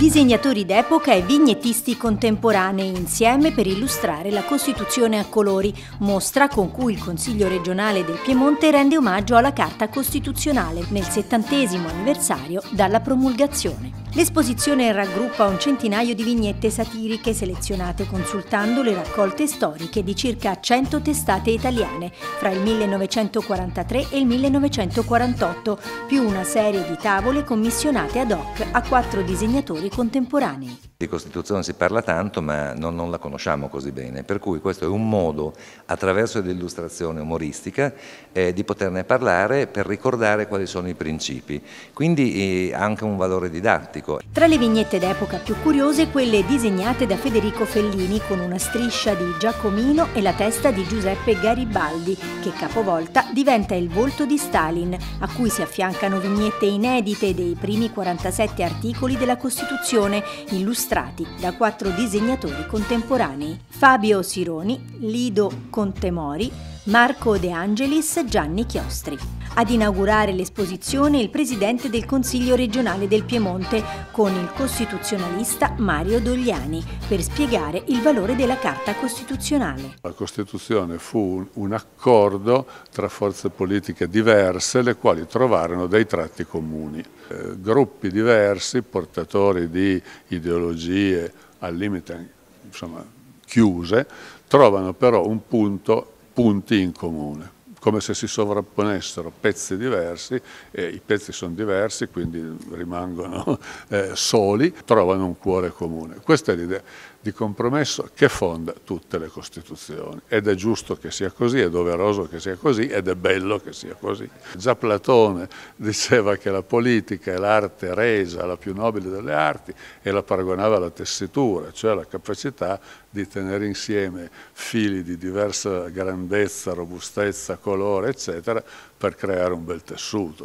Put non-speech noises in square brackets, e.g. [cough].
Disegnatori d'epoca e vignettisti contemporanei insieme per illustrare la Costituzione a colori, mostra con cui il Consiglio regionale del Piemonte rende omaggio alla Carta Costituzionale nel settantesimo anniversario dalla promulgazione. L'esposizione raggruppa un centinaio di vignette satiriche selezionate consultando le raccolte storiche di circa 100 testate italiane fra il 1943 e il 1948, più una serie di tavole commissionate ad hoc a quattro disegnatori contemporanei. Di Costituzione si parla tanto ma non, non, la conosciamo così bene, per cui questo è un modo attraverso l'illustrazione umoristica eh, di poterne parlare per ricordare quali sono i principi, quindi eh, ha anche un valore didattico. Tra le vignette d'epoca più curiose quelle disegnate da Federico Fellini con una striscia di Giacomino e la testa di Giuseppe Garibaldi che capovolta diventa il volto di Stalin, a cui si affiancano vignette inedite dei primi 47 articoli della Costituzione illustrati da quattro disegnatori contemporanei, Fabio Sironi, Lido Contemori, Marco De Angelis, Gianni Chiostri. Ad inaugurare l'esposizione il presidente del Consiglio regionale del Piemonte con il costituzionalista Mario Dogliani per spiegare il valore della Carta Costituzionale. La Costituzione fu un accordo tra forze politiche diverse le quali trovarono dei tratti comuni. Eh, gruppi diversi, portatori di ideologie al limite insomma, chiuse, trovano però un punto, punti in comune come se si sovrapponessero pezzi diversi e i pezzi sono diversi quindi rimangono [laughs] eh, soli, trovano un cuore comune. Questa è l'idea di compromesso che fonda tutte le Costituzioni ed è giusto che sia così, è doveroso che sia così ed è bello che sia così. Già Platone diceva che la politica è l'arte resa, la più nobile delle arti e la paragonava alla tessitura, cioè la capacità di tenere insieme fili di diversa grandezza, robustezza, colore, eccetera, per creare un bel tessuto.